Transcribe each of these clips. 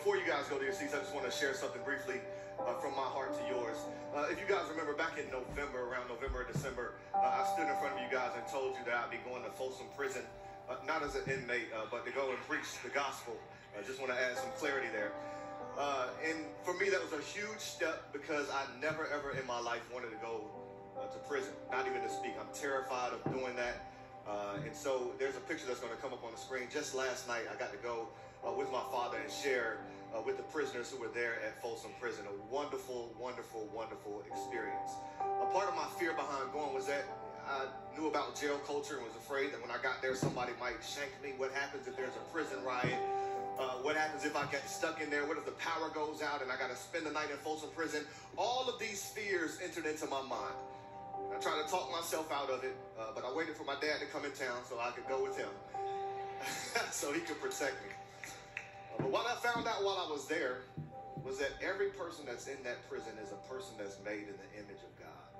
before you guys go to your seats, I just want to share something briefly uh, from my heart to yours. Uh, if you guys remember back in November, around November or December, uh, I stood in front of you guys and told you that I'd be going to Folsom Prison, uh, not as an inmate, uh, but to go and preach the gospel. I just want to add some clarity there. Uh, and for me, that was a huge step because I never ever in my life wanted to go to prison, not even to speak. I'm terrified of doing that. and so there's a picture that's going to come up on the screen. Just last night, I got to go uh, with my father and share uh, with the prisoners who were there at Folsom Prison. A wonderful, wonderful, wonderful experience. A part of my fear behind going was that I knew about jail culture and was afraid that when I got there, somebody might shank me. What happens if there's a prison riot? Uh, what happens if I get stuck in there? What if the power goes out and I got to spend the night in Folsom Prison? All of these fears entered into my mind. I tried to talk myself out of it, uh, but I waited for my dad to come in town so I could go with him, so he could protect me. But what I found out while I was there was that every person that's in that prison is a person that's made in the image of God.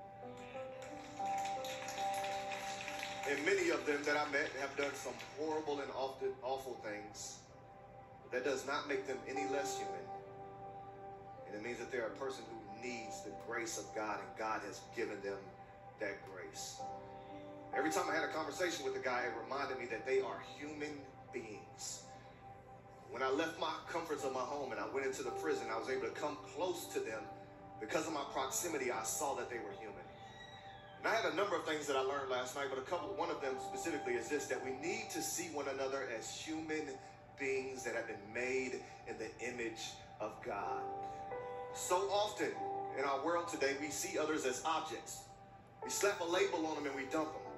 And many of them that I met have done some horrible and often awful things. That does not make them any less human. And it means that they're a person who needs the grace of God, and God has given them that grace. Every time I had a conversation with a guy, it reminded me that they are human beings. When I left my comforts of my home and I went into the prison, I was able to come close to them. Because of my proximity, I saw that they were human. And I had a number of things that I learned last night, but a couple, one of them specifically is this, that we need to see one another as human beings that have been made in the image of God. So often in our world today, we see others as objects. We slap a label on them and we dump them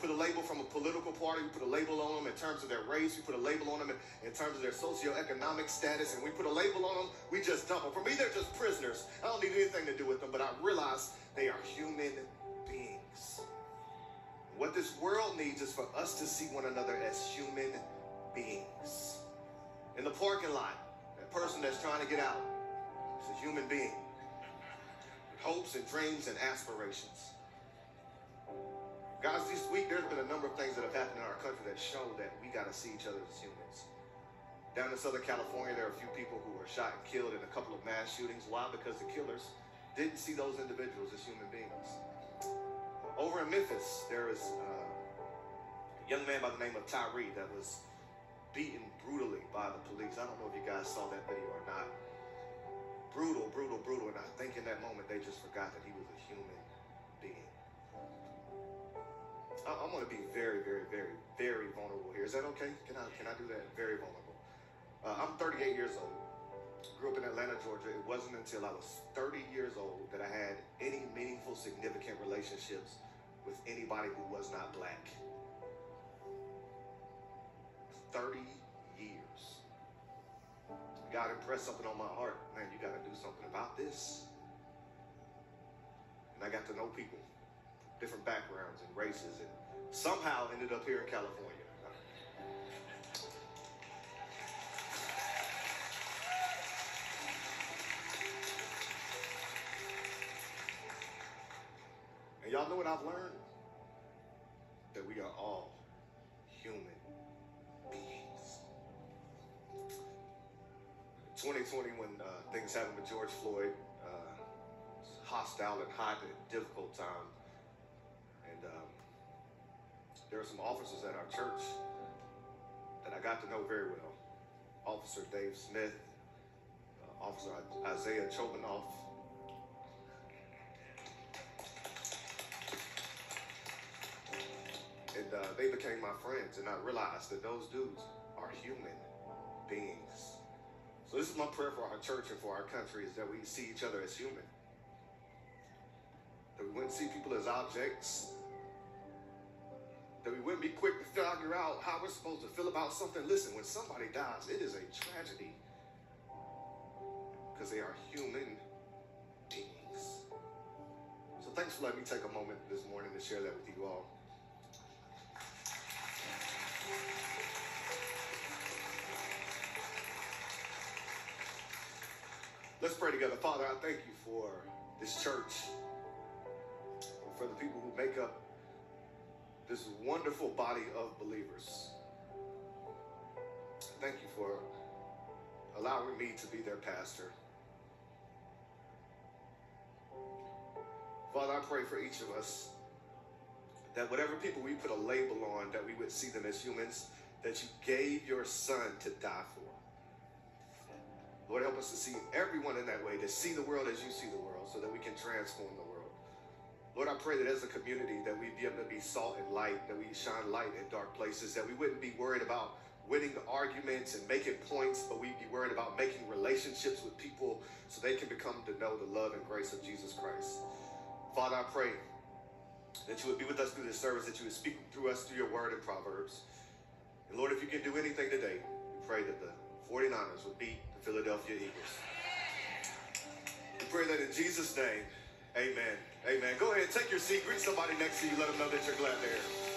put a label from a political party, we put a label on them in terms of their race, we put a label on them in, in terms of their socioeconomic status, and we put a label on them, we just dump them. For me, they're just prisoners. I don't need anything to do with them, but I realize they are human beings. What this world needs is for us to see one another as human beings. In the parking lot, that person that's trying to get out is a human being. With hopes and dreams and aspirations. Week there's been a number of things that have happened in our country that show that we got to see each other as humans. Down in Southern California, there are a few people who were shot and killed in a couple of mass shootings. Why? Because the killers didn't see those individuals as human beings. Over in Memphis, there is uh, a young man by the name of Tyree that was beaten brutally by the police. I don't know if you guys saw that video or not. Brutal, brutal, brutal. And I think in that moment they just forgot that he was a human being. I'm going to be very, very, very, very vulnerable here. Is that okay? Can I can I do that? Very vulnerable. Uh, I'm 38 years old. Grew up in Atlanta, Georgia. It wasn't until I was 30 years old that I had any meaningful, significant relationships with anybody who was not black. 30 years. God impressed something on my heart. Man, you got to do something about this. And I got to know people different backgrounds and races, and somehow ended up here in California. And y'all know what I've learned? That we are all human beings. 2020, when uh, things happened with George Floyd, uh, hostile and hot and difficult time there are some officers at our church that I got to know very well. Officer Dave Smith, uh, Officer Isaiah Chobanoff, and uh, they became my friends, and I realized that those dudes are human beings. So this is my prayer for our church and for our country is that we see each other as human. That we wouldn't see people as objects, that we wouldn't be quick to figure out how we're supposed to feel about something. Listen, when somebody dies, it is a tragedy because they are human beings. So thanks for letting me take a moment this morning to share that with you all. Let's pray together. Father, I thank you for this church, for the people who make up this wonderful body of believers. Thank you for allowing me to be their pastor. Father, I pray for each of us that whatever people we put a label on, that we would see them as humans that you gave your son to die for. Lord, help us to see everyone in that way, to see the world as you see the world, so that we can transform the world. Lord, I pray that as a community that able to be salt and light, that we shine light in dark places, that we wouldn't be worried about winning arguments and making points, but we'd be worried about making relationships with people so they can become to know the love and grace of Jesus Christ. Father, I pray that you would be with us through this service, that you would speak through us through your word and Proverbs. And Lord, if you can do anything today, we pray that the 49ers would beat the Philadelphia Eagles. We pray that in Jesus' name, amen. Amen. Go ahead, take your seat, greet somebody next to you, let them know that you're glad they're here.